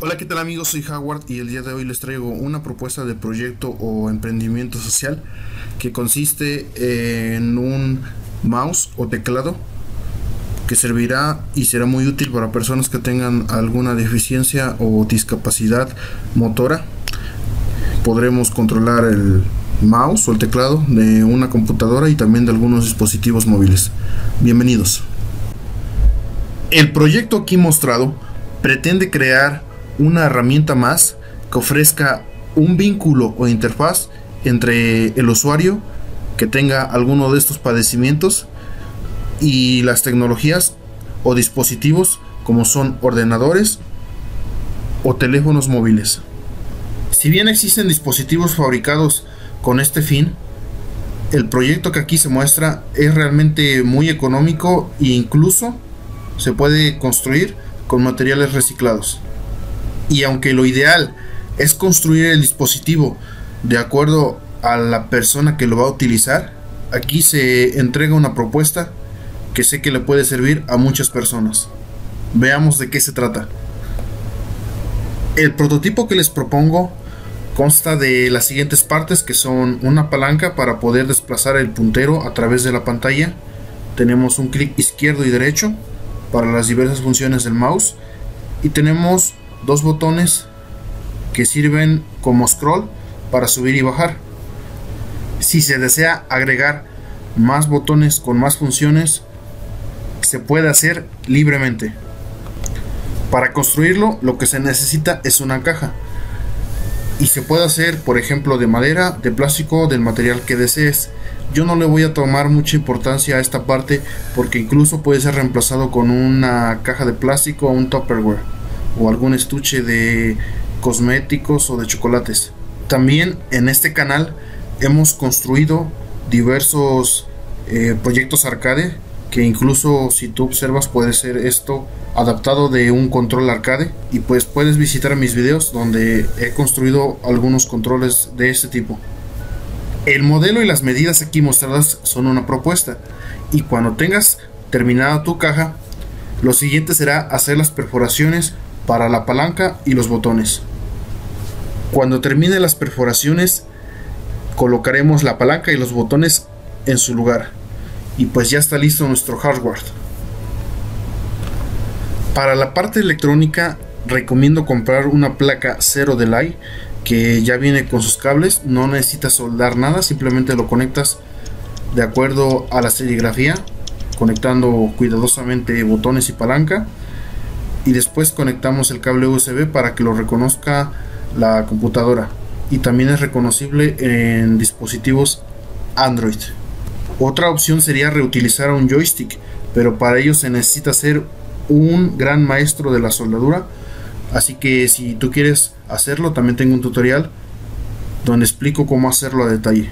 Hola, ¿qué tal amigos? Soy Howard y el día de hoy les traigo una propuesta de proyecto o emprendimiento social que consiste en un mouse o teclado que servirá y será muy útil para personas que tengan alguna deficiencia o discapacidad motora. Podremos controlar el mouse o el teclado de una computadora y también de algunos dispositivos móviles. Bienvenidos. El proyecto aquí mostrado pretende crear una herramienta más que ofrezca un vínculo o interfaz entre el usuario que tenga alguno de estos padecimientos y las tecnologías o dispositivos como son ordenadores o teléfonos móviles. Si bien existen dispositivos fabricados con este fin, el proyecto que aquí se muestra es realmente muy económico e incluso se puede construir con materiales reciclados. Y aunque lo ideal es construir el dispositivo de acuerdo a la persona que lo va a utilizar, aquí se entrega una propuesta que sé que le puede servir a muchas personas. Veamos de qué se trata. El prototipo que les propongo consta de las siguientes partes que son una palanca para poder desplazar el puntero a través de la pantalla. Tenemos un clic izquierdo y derecho para las diversas funciones del mouse y tenemos dos botones que sirven como scroll para subir y bajar. Si se desea agregar más botones con más funciones, se puede hacer libremente. Para construirlo lo que se necesita es una caja. Y se puede hacer, por ejemplo, de madera, de plástico, del material que desees. Yo no le voy a tomar mucha importancia a esta parte porque incluso puede ser reemplazado con una caja de plástico o un tupperware o algún estuche de cosméticos o de chocolates. También en este canal hemos construido diversos eh, proyectos arcade que incluso si tú observas puede ser esto adaptado de un control arcade y pues puedes visitar mis videos donde he construido algunos controles de este tipo. El modelo y las medidas aquí mostradas son una propuesta y cuando tengas terminada tu caja lo siguiente será hacer las perforaciones para la palanca y los botones. Cuando termine las perforaciones, colocaremos la palanca y los botones en su lugar. Y pues ya está listo nuestro hardware. Para la parte electrónica, recomiendo comprar una placa 0 de LAI que ya viene con sus cables. No necesitas soldar nada, simplemente lo conectas de acuerdo a la serigrafía, conectando cuidadosamente botones y palanca y después conectamos el cable USB para que lo reconozca la computadora y también es reconocible en dispositivos Android. Otra opción sería reutilizar un joystick, pero para ello se necesita ser un gran maestro de la soldadura, así que si tú quieres hacerlo también tengo un tutorial donde explico cómo hacerlo a detalle.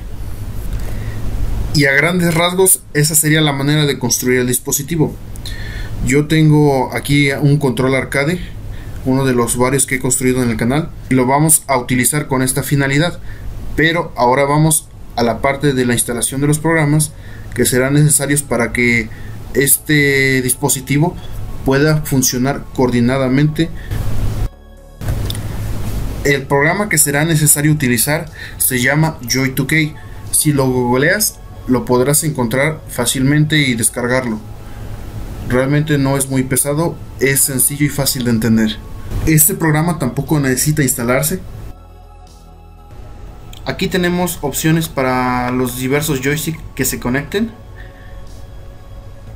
Y a grandes rasgos esa sería la manera de construir el dispositivo. Yo tengo aquí un control arcade, uno de los varios que he construido en el canal, y lo vamos a utilizar con esta finalidad. Pero ahora vamos a la parte de la instalación de los programas que serán necesarios para que este dispositivo pueda funcionar coordinadamente. El programa que será necesario utilizar se llama Joy2K. Si lo googleas, lo podrás encontrar fácilmente y descargarlo. Realmente no es muy pesado, es sencillo y fácil de entender. Este programa tampoco necesita instalarse. Aquí tenemos opciones para los diversos joysticks que se conecten,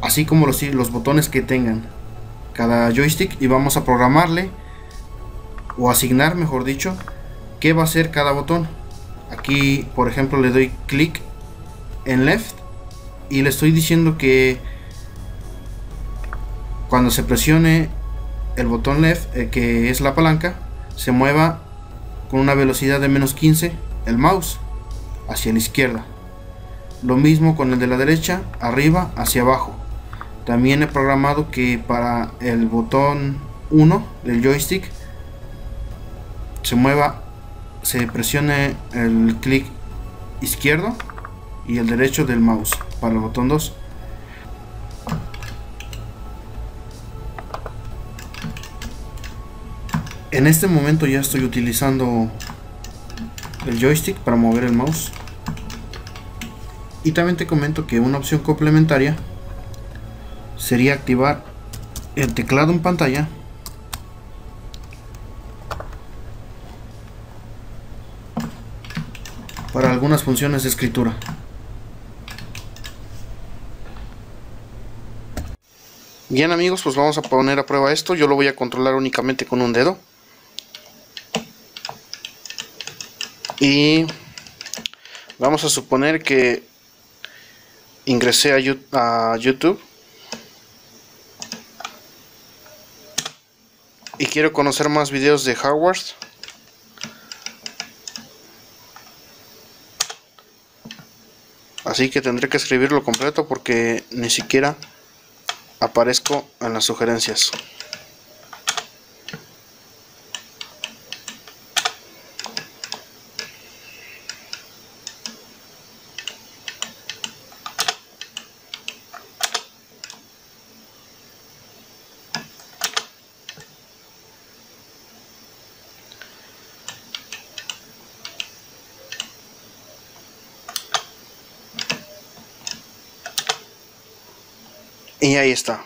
así como los, botones que tengan cada joystick y vamos a programarle o asignar, mejor dicho, qué va a ser cada botón. Aquí, por ejemplo, le doy clic en left y le estoy diciendo que cuando se presione el botón left, eh, que es la palanca, se mueva con una velocidad de menos 15 el mouse hacia la izquierda. Lo mismo con el de la derecha, arriba hacia abajo. También he programado que para el botón 1 del joystick se mueva, se presione el clic izquierdo y el derecho del mouse. Para el botón 2 En este momento ya estoy utilizando el joystick para mover el mouse. Y también te comento que una opción complementaria sería activar el teclado en pantalla para algunas funciones de escritura. Bien amigos, pues vamos a poner a prueba esto. Yo lo voy a controlar únicamente con un dedo. Y vamos a suponer que ingresé a YouTube y quiero conocer más videos de Howard. Así que tendré que escribirlo completo porque ni siquiera aparezco en las sugerencias. Y ahí está.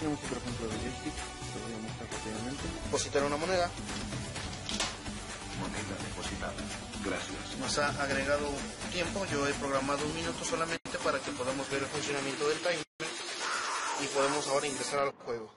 Tenemos otro ejemplo de joystick, lo voy a mostrar rápidamente. Depositar una moneda. Moneda depositada. Gracias. Nos ha agregado tiempo, yo he programado un minuto solamente para que podamos ver el funcionamiento del timer y podemos ahora ingresar al juego.